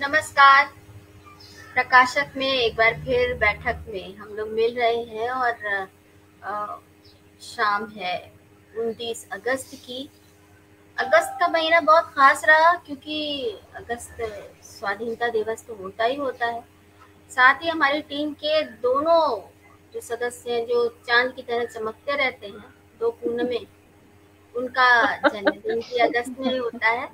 नमस्कार। प्रकाशक में एक बार फिर बैठक में हम लोग मिल रहे हैं और शाम है 29 अगस्त की। अगस्त का महीना बहुत खास रहा क्योंकि अगस्त स्वाधीनता दिवस तो होता ही होता है। साथ ही हमारी टीम के दोनों जो सदस्य हैं, जो चाँद की तरह चमकते रहते हैं, दो पूनमें उनका जन्मदिन भी अगस्त में ही होता है।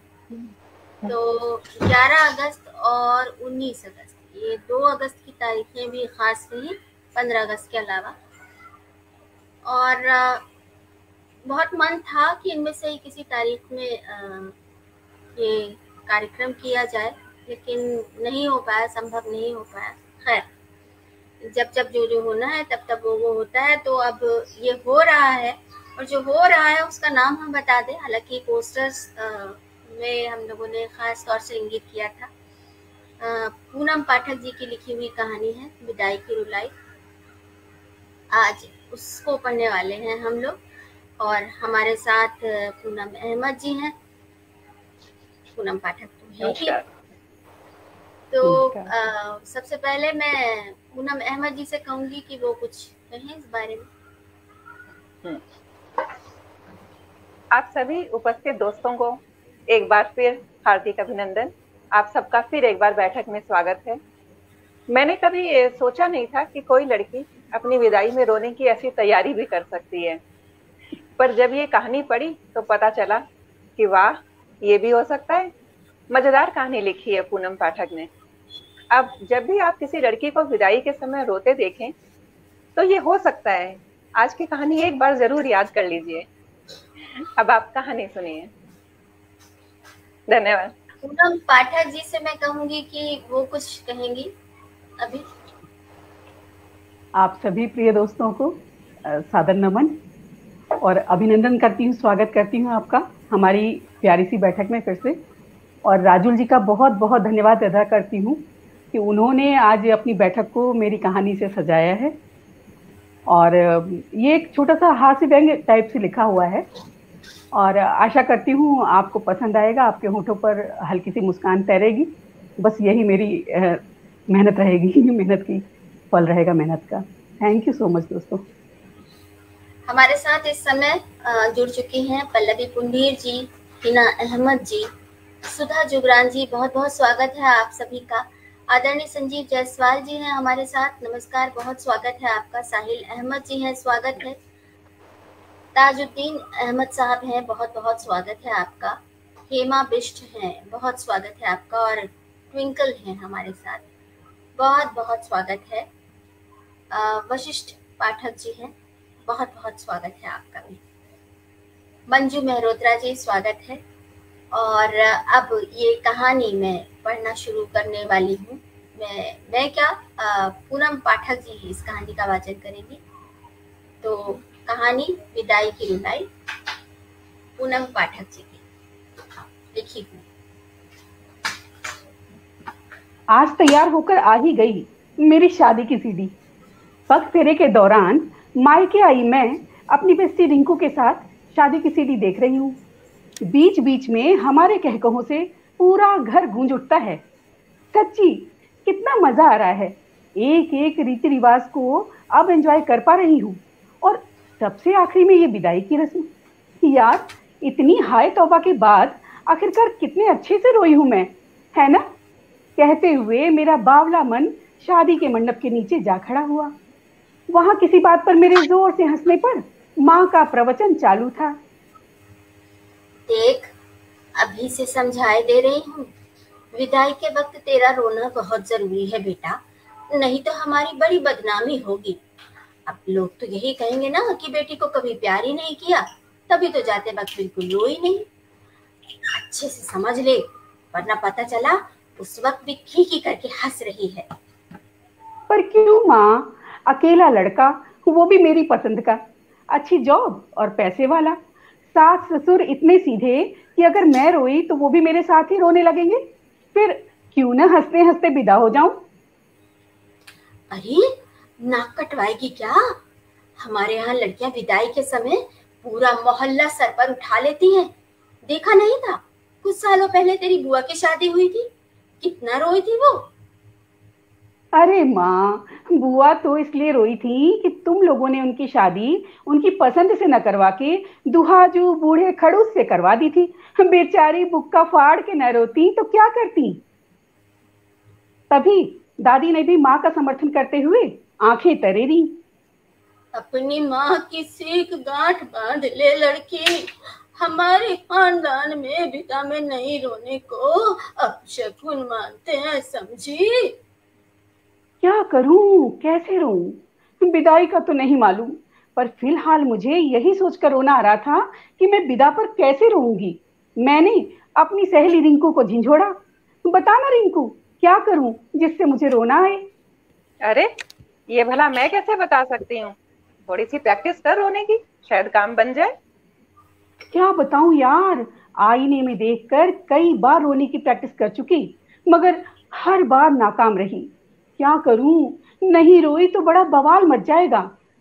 तो 11 अगस्त और 19 अगस्त, ये दो अगस्त की तारीखें भी खास रही 15 अगस्त के अलावा। और बहुत मन था कि इनमें से ही किसी तारीख में ये कार्यक्रम किया जाए, लेकिन नहीं हो पाया, संभव नहीं हो पाया। खैर, जब जब जो जो होना है, तब तब वो वो होता है। तो अब ये हो रहा है, और जो हो रहा है, उसका नाम हम बता दें। हालाँकि पोस्टर्स में हम लोगों ने खास तौर से इंगित किया था। पूनम पाठक जी की लिखी हुई कहानी है विदाई की रुलाई। आज उसको पढ़ने वाले हैं हम लोग और हमारे साथ पूनम अहमद जी हैं। पूनम पाठक तो है ही तो आ, सबसे पहले मैं पूनम अहमद जी से कहूँगी कि वो कुछ कहें इस बारे में। हम्म। आप सभी उपस्थित दोस्तों को एक बार फिर हार्दिक अभिनंदन। आप सबका फिर एक बार बैठक में स्वागत है। मैंने कभी सोचा नहीं था कि कोई लड़की अपनी विदाई में रोने की ऐसी तैयारी भी कर सकती है। पर जब ये कहानी पढ़ी तो पता चला कि वाह, ये भी हो सकता है। मज़ेदार कहानी लिखी है पूनम पाठक ने। अब जब भी आप किसी लड़की को विदाई के समय रोते देखें तो ये हो सकता है। आज की कहानी एक बार ज़रूर याद कर लीजिए। अब आप कहानी सुनिए। धन्यवाद। पूनम पाठक जी से मैं कहूँगी कि वो कुछ कहेंगी अभी। आप सभी प्रिय दोस्तों को सादर नमन और अभिनंदन करती हूँ स्वागत करती हूँ आपका हमारी प्यारी सी बैठक में फिर से। और राजुल जी का बहुत बहुत धन्यवाद अदा करती हूँ कि उन्होंने आज अपनी बैठक को मेरी कहानी से सजाया है। और ये एक छोटा सा हास्य व्यंग टाइप से लिखा हुआ है। और आशा करती हूँ आपको पसंद आएगा, आपके होठों पर हल्की सी मुस्कान तैरेगी। बस यही मेरी मेहनत रहेगी, मेहनत की फल रहेगा मेहनत का। थैंक यू सो मच दोस्तों। हमारे साथ इस समय जुड़ चुकी हैं पल्लवी पुंडीर जी हिना अहमद जी, सुधा जुगरान जी बहुत बहुत स्वागत है आप सभी का। आदरणीय संजीव जायसवाल जी हैं हमारे साथ, नमस्कार, बहुत स्वागत है आपका। साहिल अहमद जी हैं, स्वागत है। ताजुद्दीन अहमद साहब हैं बहुत बहुत स्वागत है आपका। हेमा बिष्ट हैं, बहुत स्वागत है आपका और ट्विंकल हैं हमारे साथ। बहुत बहुत स्वागत है। वशिष्ठ पाठक जी हैं बहुत बहुत स्वागत है आपका भी। मंजू मेहरोत्रा जी, स्वागत है। और अब ये कहानी मैं पढ़ना शुरू करने वाली हूँ। मैं मैं क्या पूनम पाठक जी इस कहानी का वाचन करेंगी। तो कहानी विदाई की रुदाई पूनम पाठक जी की। लिखी हुई आज तैयार होकर आ ही गई मेरी शादी की सीढ़ी। पग फेरे के दौरान मायके आई मैं अपनी बेस्टी रिंकू के साथ शादी की सीढ़ी देख रही हूँ। बीच बीच में हमारे कहकहों से पूरा घर गूंज उठता है। सच्ची, कितना मज़ा आ रहा है। एक एक रीति रिवाज को अब एंजॉय कर पा रही हूँ और सबसे आखिरी में ये विदाई की रस्म? यार, इतनी हाय तौबा के बाद आखिरकार कितने अच्छे से रोई हूँ मैं, है ना? कहते हुए मेरा बावला मन शादी के मंडप के नीचे जा खड़ा हुआ। वहाँ किसी बात पर मेरे ज़ोर से हंसने पर माँ का प्रवचन चालू था। देख, अभी से समझाए दे रही हूँ। विदाई के वक्त तेरा रोना बहुत ज़रूरी है बेटा, नहीं तो हमारी बड़ी बदनामी होगी। अब लोग तो यही कहेंगे ना कि बेटी को कभी प्यार ही नहीं किया तभी तो जाते वक्त बिल्कुल रो ही नहीं। अच्छे से समझ ले वरना पता चला उस वक्त भी खी करके हंस रही है। पर क्यों माँ? अकेला लड़का वो भी मेरी पसंद का। अच्छी जॉब और पैसे वाला। सास ससुर इतने सीधे कि अगर मैं रोई तो वो भी मेरे साथ ही रोने लगेंगे। फिर क्यों ना हँसते हँसते विदा हो जाऊँ? अरे नाक कटवाएगी क्या? हमारे यहाँ लड़कियाँ विदाई के समय पूरा मोहल्ला सर पर उठा लेती हैं। देखा नहीं था? कुछ सालों पहले तेरी बुआ की शादी हुई थी। कितना रोई थी वो? अरे माँ, बुआ तो इसलिए रोई थी कि तुम लोगों ने उनकी शादी उनकी पसंद से न करवा के दुहाजू, बूढ़े, खड़ूस से करवा दी थी। बेचारी बुक्का फाड़ के न रोती तो क्या करती? तभी दादी ने भी माँ का समर्थन करते हुए आँखें तरे दी अपनी माँ की सीख गांठ बाँध ले लड़की। हमारे खानदान में बिता में नहीं रोने को। अब शकुन मानते हैं समझी? क्या करूँ? कैसे रोऊं? विदाई का तो नहीं मालूम। पर फ़िलहाल मुझे यही सोचकर रोना आ रहा था कि मैं विदा पर कैसे रोऊँगी। मैंने अपनी सहेली रिंकू को झिझोड़ा। बताना रिंकू क्या करूँ जिससे मुझे रोना आए? अरे ये भला मैं कैसे बता सकती हूँ? थोड़ी सी प्रैक्टिस कर रोने की शायद काम बन जाए। क्या बताऊँ यार? आईने में देखकर कई बार रोने की प्रैक्टिस कर चुकी मगर हर बार नाकाम रही। क्या करूँ? नहीं रोई तो बड़ा बवाल मच जाएगा।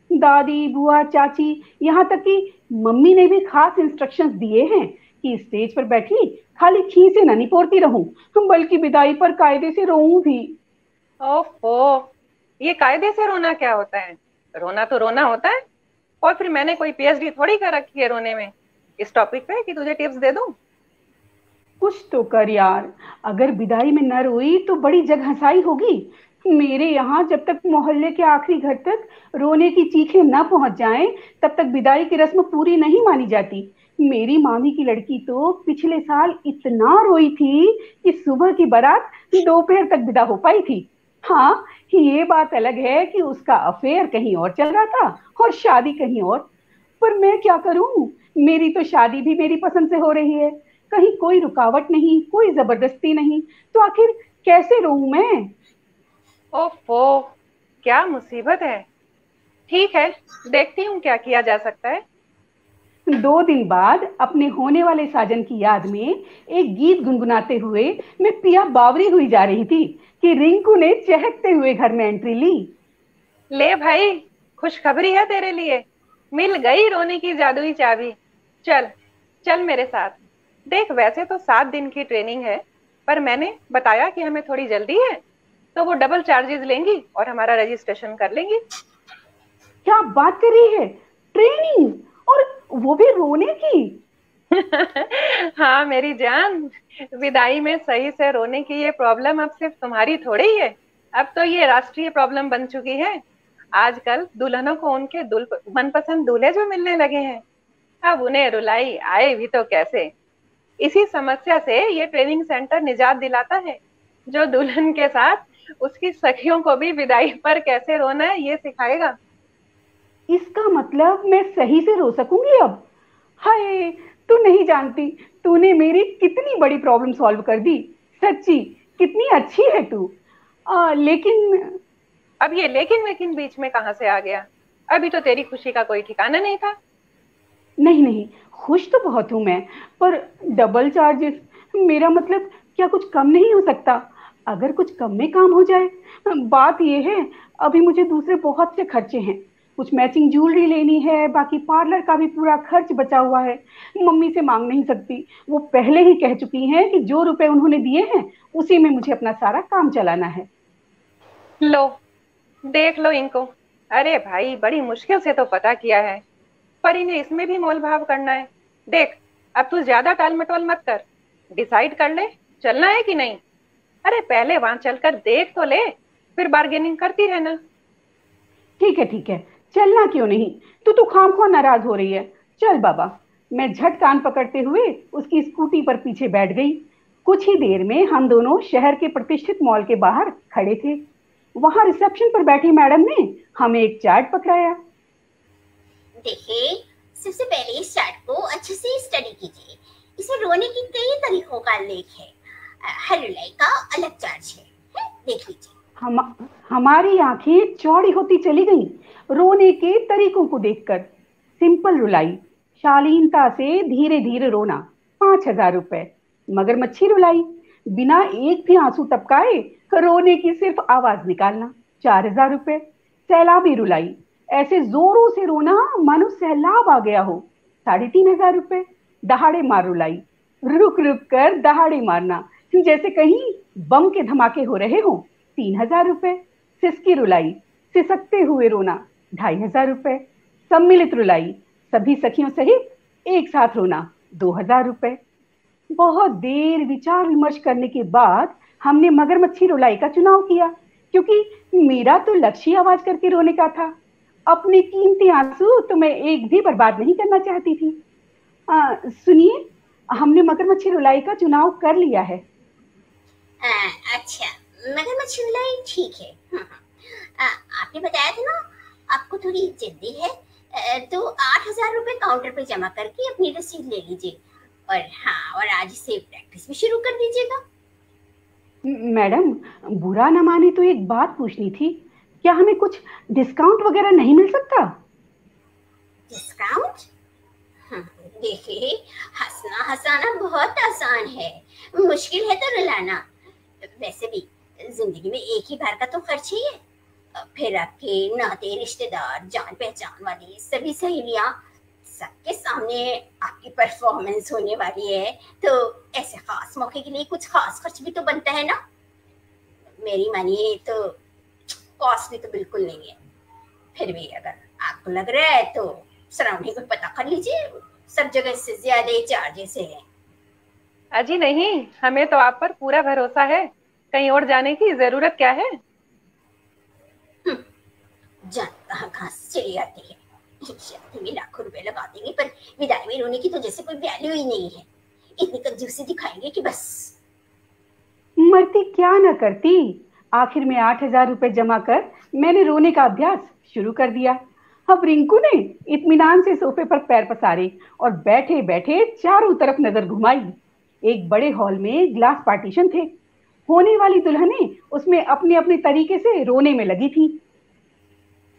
दादी बुआ चाची यहाँ तक कि मम्मी ने भी खास इंस्ट्रक्शंस दिए हैं कि स्टेज पर बैठी खाली खीसे न निपोरती रहूँ बल्कि विदाई पर कायदे से रोऊं भी। ओफो! ये कायदे से रोना क्या होता है? रोना तो रोना होता है। और फिर मैंने कोई पीएचडी थोड़ी कर रखी है रोने में। इस टॉपिक पे कि तुझे टिप्स दे दूँ? कुछ तो कर यार। अगर विदाई में न रोई तो बड़ी जग हंसाई होगी। मेरे यहाँ जब तक मोहल्ले के आखिरी घर तक रोने की चीखें न पहुँच जाएँ, तब तक विदाई की रस्म पूरी नहीं मानी जाती। मेरी मामी की लड़की तो पिछले साल इतना रोई थी कि सुबह की बारात दोपहर तक विदा हो पाई थी। हाँ ये बात अलग है कि उसका अफेयर कहीं और चल रहा था और शादी कहीं और। पर मैं क्या करूँ? मेरी तो शादी भी मेरी पसंद से हो रही है। कहीं कोई रुकावट नहीं, कोई ज़बरदस्ती नहीं। तो आखिर कैसे रहूँ मैं? ओफो, क्या मुसीबत है? ठीक है, देखती हूँ क्या किया जा सकता है। दो दिन बाद अपने होने वाले साजन की याद में एक गीत गुनगुनाते हुए मैं पिया बावरी हुई जा रही थी कि रिंकू ने चहकते हुए घर में एंट्री ली। ले भाई खुशखबरी है तेरे लिए। मिल गई रोने की जादुई चाबी। चल चल मेरे साथ। देख वैसे तो सात दिन की ट्रेनिंग है पर मैंने बताया कि हमें थोड़ी जल्दी है तो वो डबल चार्जेस लेंगी और हमारा रजिस्ट्रेशन कर लेंगी। क्या बात कर रही है? ट्रेनिंग और वो भी रोने की? हाँ मेरी जान। विदाई में सही से रोने की ये प्रॉब्लम अब सिर्फ़ तुम्हारी थोड़ी है। अब तो ये राष्ट्रीय प्रॉब्लम बन चुकी है। आजकल दुल्हनों को उनके दुल, मनपसंद दूल्हे जो मिलने लगे हैं। अब उन्हें रुलाई आए भी तो कैसे? इसी समस्या से ये ट्रेनिंग सेंटर निजात दिलाता है। जो दुल्हन के साथ उसकी सखियों को भी विदाई पर कैसे रोना है, ये सिखाएगा। इसका मतलब मैं सही से रो सकूँगी अब? हाय तू नहीं जानती तूने मेरी कितनी बड़ी प्रॉब्लम सॉल्व कर दी। सच्ची कितनी अच्छी है तू। आ, लेकिन अब ये लेकिन लेकिन बीच में कहा से आ गया? अभी तो तेरी खुशी का कोई ठिकाना नहीं था। नहीं नहीं खुश तो बहुत हूँ मैं पर डबल चार्जेस मेरा मतलब क्या कुछ कम नहीं हो सकता? अगर कुछ कम में काम हो जाए बात यह है अभी मुझे दूसरे बहुत से खर्चे हैं। कुछ मैचिंग ज्वेलरी लेनी है बाकी पार्लर का भी पूरा खर्च बचा हुआ है। मम्मी से मांग नहीं सकती। वो पहले ही कह चुकी हैं कि जो रुपए उन्होंने दिए हैं उसी में मुझे अपना सारा काम चलाना है। लो देख लो इनको। अरे भाई बड़ी मुश्किल से तो पता किया है। पर इन्हें इसमें भी मोल भाव करना है। देख अब तू ज़्यादा टाल मटोल मत कर। डिसाइड कर ले चलना है कि नहीं? अरे पहले वहाँ चलकर देख तो ले फिर बार्गेनिंग करती रहना। ठीक है ठीक है। चलना क्यों नहीं? तू तो खाम खो नाराज़ हो रही है। चल बाबा। मैं झट कान पकड़ते हुए उसकी स्कूटी पर पीछे बैठ गई। कुछ ही देर में हम दोनों शहर के प्रतिष्ठित मॉल के बाहर खड़े थे। वहाँ रिसेप्शन पर बैठी मैडम ने हमें एक चार्ट पकड़ाया। देखिए सबसे पहले इस चार्ट को अच्छे से स्टडी कीजिए। इसमें रोने की कई तरीकों का लेख है। हर रुलाई का अलग चार्ज है, है? देख लीजिए। हम हमारी आँखें चौड़ी होती चली गई। रोने के तरीकों को देखकर सिंपल रुलाई, शालीनता से धीरे धीरे रोना, पाँच हज़ार रुपए। मगर मच्छी रुलाई। बिना एक भी आँसू टपकाए, रोने की सिर्फ़ आवाज़ निकालना, चार हज़ार रुपए। सैलाबी रुलाई। ऐसे जोरों से रोना, मानो सैलाब आ गया हो। साढ़े तीन हज़ार रुपए। दहाड़े मार रुलाई। रुक रुक कर दहाड़े मारना। जैसे कहीं बम के धमाके हो रहे हो, तीन हज़ार रुपए। सिसकी रुलाई। सिसकते हुए रोना। ढाई हज़ार रुपए। सम्मिलित रुलाई। सभी सखियों सहित एक साथ रोना दो हज़ार रुपए। बहुत देर विचार विमर्श करने के बाद हमने मगरमच्छी रुलाई का चुनाव किया क्योंकि मेरा तो लक्ष्य आवाज़ करके रोने का था। अपने कीमती आँसू तो मैं एक भी बर्बाद नहीं करना चाहती थी। सुनिए हमने मगरमच्छी रुलाई का चुनाव कर लिया है। आ, अच्छा। मगरमच्छी रुलाई ठीक है। हाँ, हाँ। आ, आपने बताया था ना आपको थोड़ी जल्दी है तो आठ हज़ार रुपए काउंटर पे जमा करके अपनी रसीद ले लीजिए। और हाँ और आज से प्रैक्टिस भी शुरू कर दीजिएगा। मैडम बुरा न माने तो एक बात पूछनी थी। क्या हमें कुछ डिस्काउंट वगैरह नहीं मिल सकता? डिस्काउंट हाँ, देखिए हंसना हंसाना बहुत आसान है। मुश्किल है तो रुलाना। वैसे भी ज़िंदगी में एक ही बार का तो खर्च ही है। फिर आपके नाते रिश्तेदार जान पहचान वाली सभी सहेलियाँ सबके सामने आपकी परफॉर्मेंस होने वाली है। तो ऐसे खास मौके के लिए कुछ खास खर्च भी तो बनता है ना? मेरी मानिए तो कॉस्टली तो बिल्कुल नहीं है। फिर भी अगर आपको लग रहा है तो सराउंडिंग को पता कर लीजिए। सब जगह से ज़्यादा चार्जेस है। अजी नहीं, हमें तो आप पर पूरा भरोसा है। कहीं और जाने की ज़रूरत क्या है? चली है में लाखों रुपए लगा देंगे, पर विदाई में रोने की तो जैसे कोई वैल्यू ही नहीं है। इतनी कंजूसी दिखाएँगे कि बस। मरती क्या न करती? आखिर में आठ हज़ार रुपए जमा कर मैंने रोने का अभ्यास शुरू कर दिया। अब रिंकू ने इत्मीनान से सोफे पर पैर पसारे और बैठे बैठे चारों तरफ़ नज़र घुमाई। एक बड़े हॉल में ग्लास पार्टीशन थे। होने वाली दुल्हने उसमें अपने अपने तरीके से रोने में लगी थी।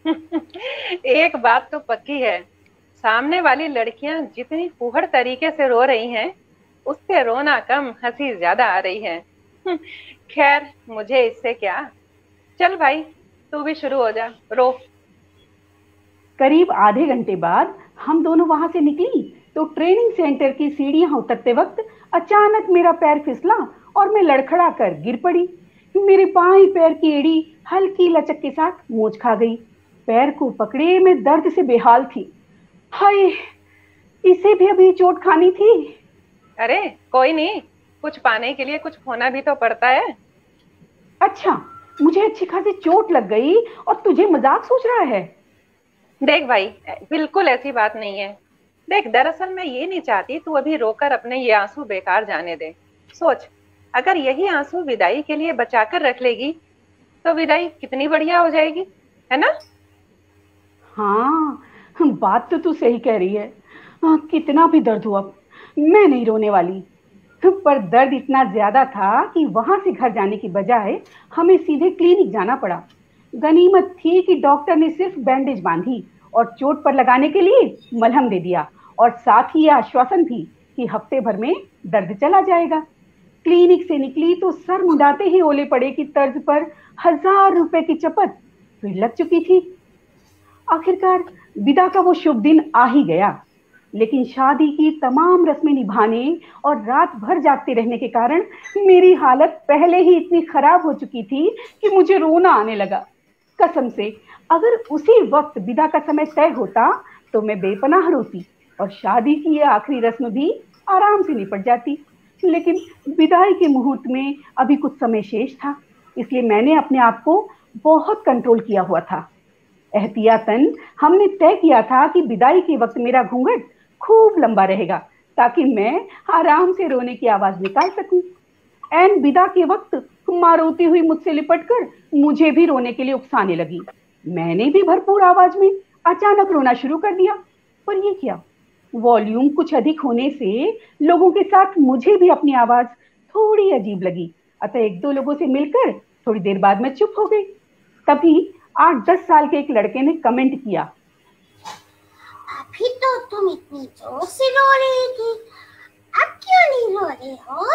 एक बात तो पक्की है। सामने वाली लड़कियाँ जितनी फुहड़ तरीके से रो रही हैं, उससे रोना कम हँसी ज़्यादा आ रही है। खैर, मुझे इससे क्या? चल भाई, तू भी शुरू हो जा, रो। करीब आधे घंटे बाद हम दोनों वहाँ से निकली तो ट्रेनिंग सेंटर की सीढ़ियाँ उतरते वक्त अचानक मेरा पैर फिसला और मैं लड़खड़ा कर गिर पड़ी। मेरे बाएँ पैर की एड़ी हल्की लचक के साथ मोच खा गई। पैर को पकड़े मैं दर्द से बेहाल थी। हाय इसे भी अभी चोट खानी थी। अरे कोई नहीं। कुछ पाने के लिए कुछ खोना भी तो पड़ता है। अच्छा मुझे अच्छी खासी चोट लग गई और तुझे मज़ाक सोच रहा है। देख भाई बिल्कुल ऐसी बात नहीं है। देख दरअसल मैं ये नहीं चाहती तू अभी रोकर अपने ये आँसू बेकार जाने दे। सोच अगर यही आँसू विदाई के लिए बचाकर रख लेगी तो विदाई कितनी बढ़िया हो जाएगी है ना? हाँ बात तो तू सही कह रही है। हाँ, कितना भी दर्द हुआ मैं नहीं रोने वाली। पर दर्द इतना ज़्यादा था कि वहाँ से घर जाने की बजाय हमें सीधे क्लिनिक जाना पड़ा। गनीमत थी कि डॉक्टर ने सिर्फ़ बैंडेज बांधी और चोट पर लगाने के लिए मलहम दे दिया और साथ ही यह आश्वासन भी कि हफ़्ते भर में दर्द चला जाएगा। क्लिनिक से निकली तो सर मुंडाते ही ओले पड़े की तर्ज पर हज़ार रुपए की चपत। फिर लग चुकी थी आखिरकार विदा का वो शुभ दिन आ ही गया। लेकिन शादी की तमाम रस्में निभाने और रात भर जागते रहने के कारण मेरी हालत पहले ही इतनी खराब हो चुकी थी कि मुझे रोना आने लगा। कसम से, अगर उसी वक्त विदा का समय तय होता तो मैं बेपनाह रोती और शादी की यह आखिरी रस्म भी आराम से निपट जाती। लेकिन विदाई के मुहूर्त में अभी कुछ समय शेष था, इसलिए मैंने अपने आप को बहुत कंट्रोल किया हुआ था। एहतियातन। हमने तय किया था कि विदाई के वक्त मेरा घूंघट खूब लंबा रहेगा, ताकि मैं आराम से रोने की आवाज़ निकाल सकूँ। एन, विदा के वक्त माँ रोती हुई मुझसे लिपट कर मुझे भी रोने के लिए उकसाने लगी। मैंने भी भरपूर आवाज़ में अचानक रोना शुरू कर दिया। पर ये क्या? वॉल्यूम कुछ अधिक होने से लोगों के साथ मुझे भी अपनी आवाज़ थोड़ी अजीब लगी। अतः एक दो लोगों से मिलकर थोड़ी देर बाद मैं चुप हो गई। तभी आठ दस साल के एक लड़के ने कमेंट किया। अभी तो तुम इतनी ज़ोर से रो रही थी। अब क्यों नहीं रो रही हो?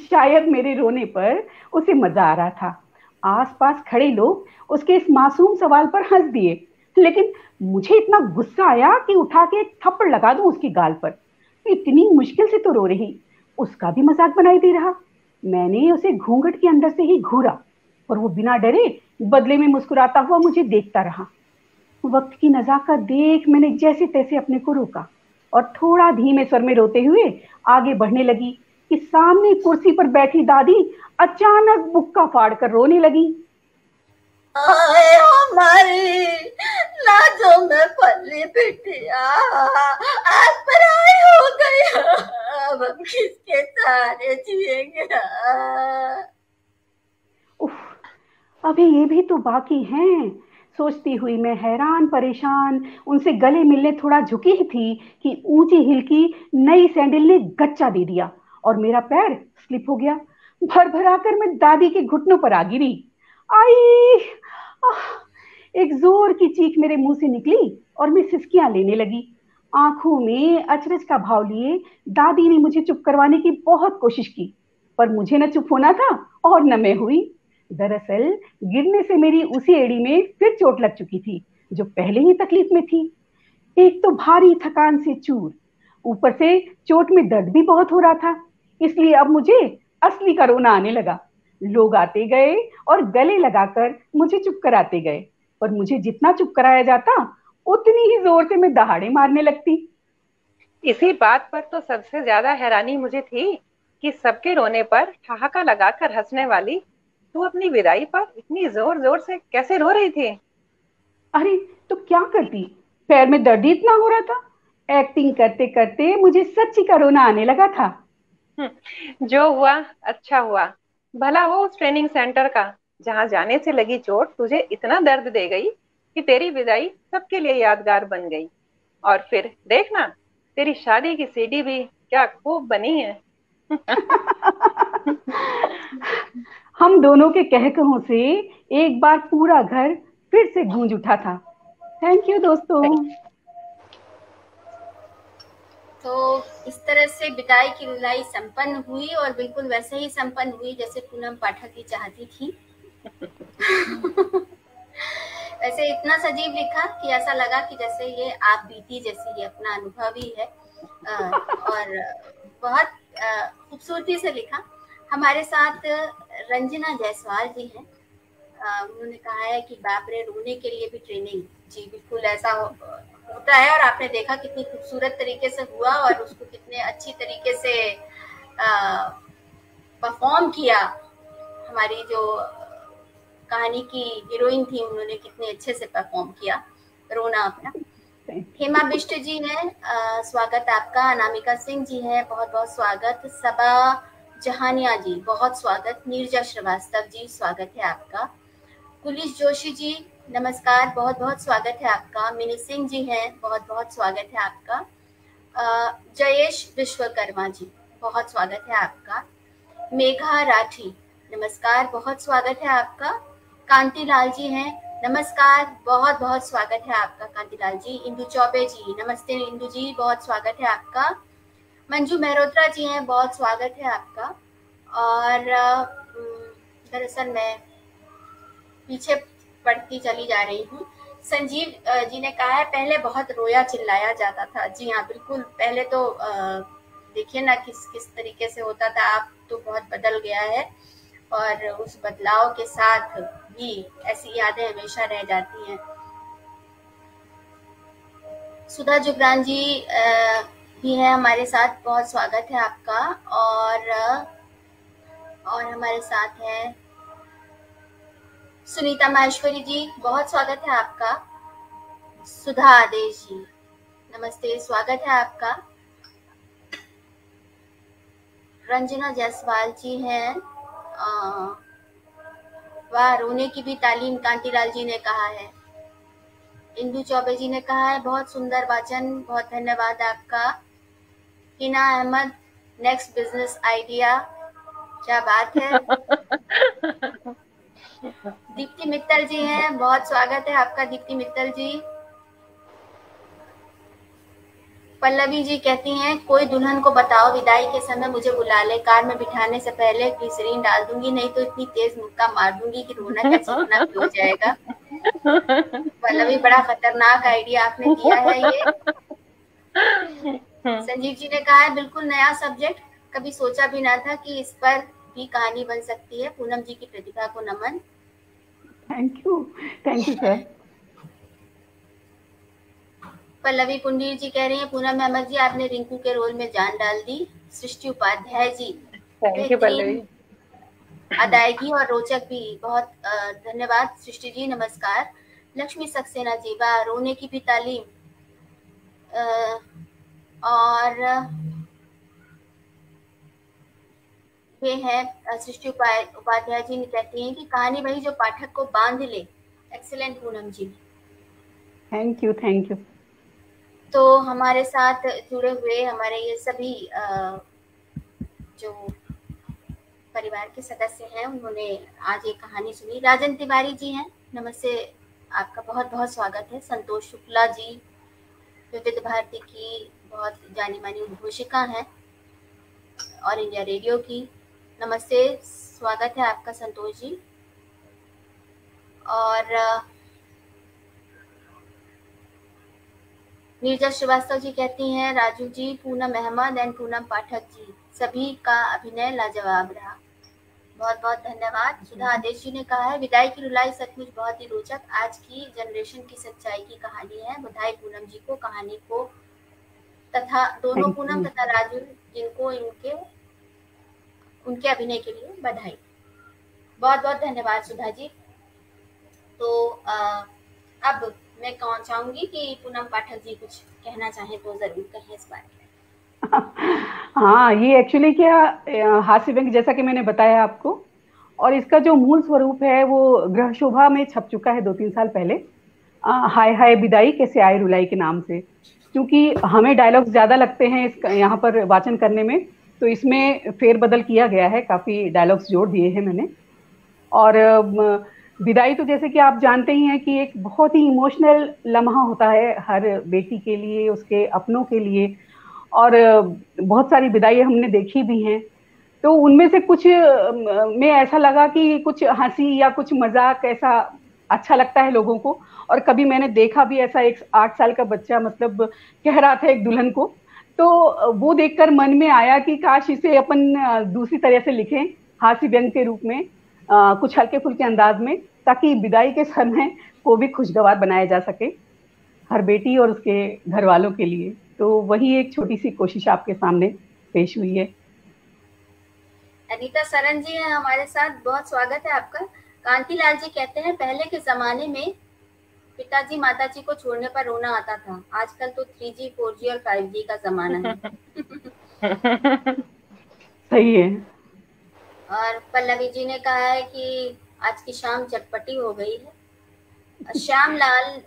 शायद मेरे रोने पर उसे मज़ा आ रहा था। आसपास खड़े लोग उसके इस मासूम सवाल पर हंस दिए। लेकिन मुझे इतना गुस्सा आया कि उठा के एक थप्पड़ लगा दूँ उसकी गाल पर। इतनी मुश्किल से तो रो रही। उसका भी मज़ाक बनाई दे रहा। मैंने उसे घूंघट के अंदर से ही घूरा और वो बिना डरे बदले में मुस्कुराता हुआ मुझे देखता रहा। वक्त की नजाकत देख मैंने जैसे तैसे अपने को रोका और थोड़ा धीमे स्वर में रोते हुए आगे बढ़ने लगी कि सामने कुर्सी पर बैठी दादी अचानक बुक्का फाड़ कर रोने लगी। हमारी लाजों में पल्ली बिटिया आज पराई हो गई अब हम किसके सहारे जिएँगे? अभी ये भी तो बाकी हैं। सोचती हुई मैं हैरान, परेशान, उनसे गले मिलने थोड़ा झुकी ही थी कि ऊँची हिल की नई सैंडल ने गच्चा दे दिया और मेरा पैर स्लिप हो गया। भर भरा कर मैं दादी के घुटनों पर आ गिरी। आई! एक ज़ोर की चीख मेरे मुँह से निकली और मैं सिसकियाँ लेने लगी। आँखों में अचरज का भाव लिए दादी ने मुझे चुप करवाने की बहुत कोशिश की, पर मुझे न चुप होना था और न मैं हुई। दरअसल गिरने से मेरी उसी एड़ी में फिर चोट लग चुकी थी, जो पहले ही तकलीफ़ में थी। एक तो भारी थकान से चूर, ऊपर से चोट में दर्द भी बहुत हो रहा था, इसलिए अब मुझे असली का रोना आने लगा। लोग आते गए और गले लगाकर मुझे चुप कराते गए, पर मुझे जितना चुप कराया जाता, उतनी ही ज़ोर से मैं दहाड़े मारने लगती। इसी बात पर तो सबसे ज़्यादा हैरानी मुझे थी कि सबके रोने पर ठहाका लगाकर हंसने वाली तू अपनी विदाई पर इतनी ज़ोर ज़ोर से कैसे रो रही थी? अरे तो क्या करती? पैर में दर्द इतना हो रहा था। एक्टिंग करते करते मुझे सच्ची का रोना आने लगा था। हम्म, जो हुआ अच्छा हुआ। भला हो उस ट्रेनिंग सेंटर का जहाँ जाने से लगी चोट तुझे इतना दर्द दे गई कि तेरी विदाई सबके लिए यादगार बन गई। और फिर देखना तेरी शादी की सीडी भी क्या खूब बनी है। हम दोनों के कहकहों से एक बार पूरा घर फिर से गूंज उठा था। थैंक यू दोस्तों। तो इस तरह से विदाई की विदाई संपन्न हुई और बिल्कुल वैसे ही संपन्न हुई जैसे पूनम पाठक की चाहती थी। वैसे इतना सजीव लिखा कि ऐसा लगा कि जैसे ये आप बीती जैसी ये अपना अनुभव ही है। और बहुत खूबसूरती से लिखा। हमारे साथ रंजना जायसवाल जी हैं। उन्होंने कहा है कि बाप रे रोने के लिए भी ट्रेनिंग जी बिल्कुल ऐसा हो, होता है और आपने देखा कितनी खूबसूरत तरीके से हुआ और उसको कितने अच्छी तरीके से परफॉर्म किया। हमारी जो कहानी की हीरोइन थी उन्होंने कितने अच्छे से परफॉर्म किया। रोना अपना। हेमा बिष्ट जी हैं। स्वागत आपका। अनामिका सिंह जी है। बहुत बहुत स्वागत। सबा जहानिया जी, बहुत स्वागत। नीरजा श्रीवास्तव जी, स्वागत है आपका। पुलिस जोशी जी, नमस्कार बहुत बहुत स्वागत है आपका। मिनी सिंह जी हैं बहुत बहुत स्वागत है आपका। जयेश विश्वकर्मा जी, बहुत स्वागत है आपका। मेघा राठी, नमस्कार, बहुत स्वागत है आपका। कांति लाल जी हैं, नमस्कार बहुत बहुत स्वागत है आपका कांतिलाल जी। इंदु चौबे जी, नमस्ते इंदु जी, बहुत स्वागत है आपका। मंजू मेहरोत्रा जी हैं, बहुत स्वागत है आपका। और दरअसल मैं पीछे पढ़ती चली जा रही हूँ। संजीव जी ने कहा है, पहले बहुत रोया चिल्लाया जाता था। जी हाँ बिल्कुल, पहले तो देखिए ना किस किस तरीके से होता था, आप तो बहुत बदल गया है। और उस बदलाव के साथ भी ऐसी यादें हमेशा रह जाती हैं। सुधा जुबरान जी भी है, हमारे साथ बहुत स्वागत है आपका और और हमारे साथ है सुनीता माहेश्वरी जी, बहुत स्वागत है आपका। सुधा आदेश जी, नमस्ते, स्वागत है आपका। रंजना जायसवाल जी हैं वाह, रोने की भी तालीम कांटीलाल जी ने कहा है। इंदु चौबे जी ने कहा है, बहुत सुंदर वाचन, बहुत धन्यवाद आपका। Hina Ahmad next business idea क्या बात है? दीप्ति मित्तल जी हैं बहुत स्वागत है आपका दीप्ति मित्तल जी। पल्लवी जी कहती हैं कोई दुल्हन को बताओ विदाई के समय मुझे बुला ले कार में बिठाने से पहले ग्लिसरीन डाल दूँगी नहीं तो इतनी तेज मुक्का मार दूँगी कि रोना का चीखना भी हो जाएगा। पल्लवी बड़ा खतरनाक आइडिया आपने दिया है ये। संजीव जी ने कहा है बिल्कुल नया सब्जेक्ट कभी सोचा भी ना था कि इस पर भी कहानी बन सकती है। पूनम जी की प्रतिभा को नमन। Thank you thank you sir Pallavi Pundir ji कह रही हैं पूनम अहमद जी आपने रिंकू के रोल में जान डाल दी। Srishti Upadhyay ji thank you Pallavi. अदायगी और रोचक भी। बहुत धन्यवाद सृष्टि जी नमस्कार। लक्ष्मी सक्सेना जी वाह रोने की भी तालीम। और वे हैं सृष्टि उपाध्याय जी ने कहती हैं कि कहानी वही जो पाठक को बाँध ले। Excellent Poonam ji. Thank you thank you तो हमारे साथ जुड़े हुए हमारे ये सभी जो परिवार के सदस्य हैं उन्होंने आज ये कहानी सुनी। राजन तिवारी जी हैं। नमस्ते। आपका बहुत बहुत स्वागत है। संतोष शुक्ला जी विविध भारती की बहुत जानी मानी उद्घोषिका हैं। और इंडिया रेडियो की नमस्ते स्वागत है आपका संतोष जी। और नीरजा श्रीवास्तव जी कहती हैं राजू जी पूनम अहमद एंड पूनम पाठक जी सभी का अभिनय लाजवाब रहा। बहुत बहुत धन्यवाद सुधा आदेश जी ने कहा है विदाई की रुलाई सचमुच बहुत ही रोचक आज की जनरेशन की सच्चाई की कहानी है। बधाई पूनम जी को कहानी को तथा दोनों पूनम तथा राजू जिनको इनके उनके अभिनय के लिए बधाई। बहुत बहुत धन्यवाद सुधा जी। तो आ, अब मैं कौन चाहूँगी कि पूनम पाठक जी कुछ कहना चाहें तो ज़रूर कहें इस बारे में। हाँ ये एक्चुअली क्या हास्य व्यंग जैसा कि मैंने बताया आपको और इसका जो मूल स्वरूप है वो ग्रह शोभा में छप चुका है दो तीन साल पहले। हाय हाय विदाई कैसे आए रुलाई के नाम से। क्योंकि हमें डायलॉग्स ज़्यादा लगते हैं इस यहाँ पर वाचन करने में तो इसमें फेरबदल किया गया है, काफ़ी डायलॉग्स जोड़ दिए हैं मैंने। और विदाई तो जैसे कि आप जानते ही हैं कि एक बहुत ही इमोशनल लम्हा होता है हर बेटी के लिए, उसके अपनों के लिए, और बहुत सारी विदाई हमने देखी भी हैं। तो उनमें से कुछ में ऐसा लगा कि कुछ हँसी या कुछ मज़ाक ऐसा अच्छा लगता है लोगों को और कभी मैंने देखा भी ऐसा एक आठ साल का बच्चा मतलब कह रहा था एक दुल्हन को। तो वो देखकर मन में आया कि काश इसे अपन दूसरी तरह से लिखें हास्य व्यंग के रूप में आ, कुछ हल्के फुल्के अंदाज में ताकि विदाई के समय को भी खुशगवार बनाया जा सके हर बेटी और उसके घर वालों के लिए। तो वही एक छोटी सी कोशिश आपके सामने पेश हुई है। अनीता सरन जी हमारे साथ बहुत स्वागत है आपका। कांतिलाल जी कहते हैं पहले के जमाने में पिताजी माताजी को छोड़ने पर रोना आता था। आजकल तो थ्री जी फोर जी और फाइव जी का जमाना है। सही है। और पल्लवी जी ने कहा है कि आज की शाम चटपटी हो गई है। श्याम लाल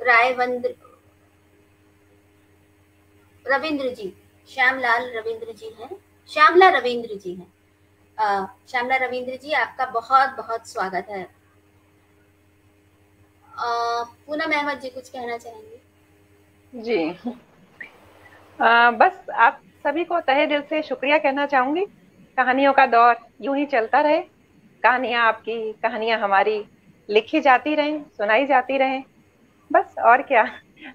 रायवंद्र रविंद्र जी श्यामलाल रविंद्र जी हैं। श्यामला रविंद्र जी हैं। श्यामला रविंद्र जी आपका बहुत बहुत स्वागत है। पूनम अहमद जी कुछ कहना चाहेंगे? जी। आ, बस आप सभी को तहे दिल से शुक्रिया कहना चाहूँगी। कहानियों का दौर यूँ ही चलता रहे। कहानियाँ आपकी कहानियाँ हमारी लिखी जाती रहें सुनाई जाती रहें। बस और क्या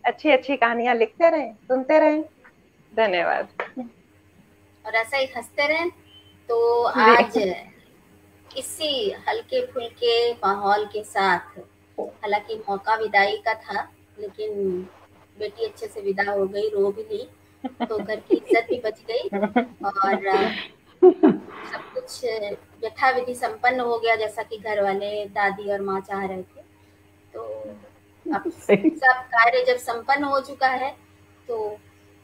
अच्छी अच्छी कहानियाँ लिखते रहें सुनते रहें। धन्यवाद। और ऐसा ही हँसते रहें। तो आज इसी हल्के फुल्के माहौल के साथ हालाँकि मौका विदाई का था लेकिन बेटी अच्छे से विदा हो गई रो भी ली तो घर की इज़्ज़त भी बच गई और सब कुछ यथा विधि संपन्न हो गया जैसा कि घर वाले दादी और माँ चाह रहे थे। तो अब सब कार्य जब संपन्न हो चुका है तो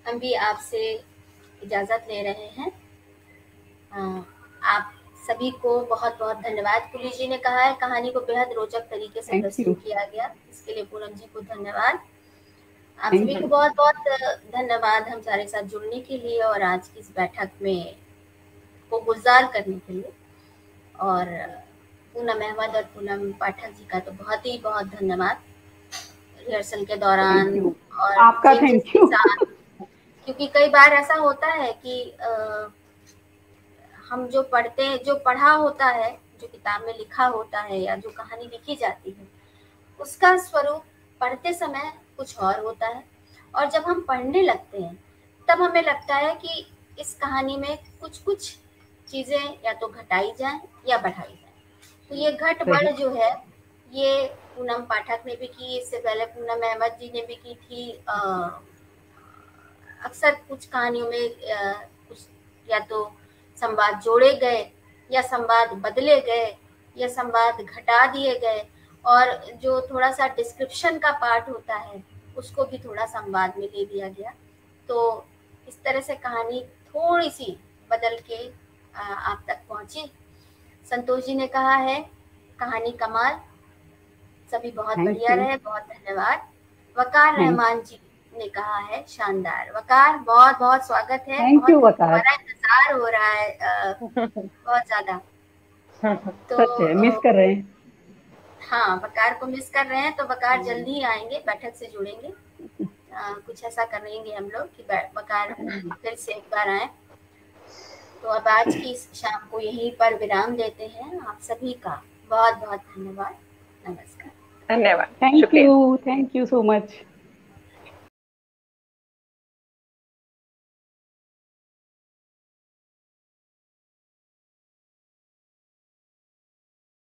हम भी आपसे इजाज़त ले रहे हैं। आप सभी को बहुत बहुत धन्यवाद। पुलिस जी ने कहा है कहानी को बेहद रोचक तरीके से प्रस्तुत किया गया। इसके लिए पूनम जी को धन्यवाद। आप सभी को बहुत बहुत धन्यवाद हम सारे साथ जुड़ने के लिए और आज की इस बैठक में को गुजार करने के लिए। और पूनम अहमद और पूनम पाठक जी का तो बहुत ही बहुत धन्यवाद रिहर्सल के दौरान और आपका थैंक यू क्योंकि कई बार ऐसा होता है कि आ, हम जो पढ़ते हैं जो पढ़ा होता है जो किताब में लिखा होता है या जो कहानी लिखी जाती है उसका स्वरूप पढ़ते समय कुछ और होता है। और जब हम पढ़ने लगते हैं तब हमें लगता है कि इस कहानी में कुछ कुछ चीज़ें या तो घटाई जाए या बढ़ाई जाए। तो ये घट बढ़ जो है ये पूनम पाठक ने भी की इससे पहले पूनम अहमद जी ने भी की थी अक्सर कुछ कहानियों में आ, कुछ या तो संवाद जोड़े गए या संवाद बदले गए या संवाद घटा दिए गए और जो थोड़ा सा डिस्क्रिप्शन का पार्ट होता है उसको भी थोड़ा संवाद में ले लिया गया। तो इस तरह से कहानी थोड़ी सी बदल के आप तक पहुँची। संतोष जी ने कहा है कहानी कमाल। सभी बहुत बढ़िया रहे बहुत धन्यवाद। वकार रहमान जी ने कहा है शानदार। वकार बहुत बहुत स्वागत है। Thank you Waqar. हमारा इंतज़ार हो रहा है बहुत ज़्यादा। तो सच है मिस कर रहे हैं। हाँ वकार को मिस कर रहे हैं तो वकार जल्दी ही आएँगे बैठक से जुड़ेंगे। आ, कुछ ऐसा करेंगे हम लोग कि वकार फिर से एक बार आए। तो अब आज की शाम को यहीं पर विराम देते हैं आप सभी का। बहुत बहुत धन्यवाद। नमस्कार। धन्यवाद। Thank you thank you so much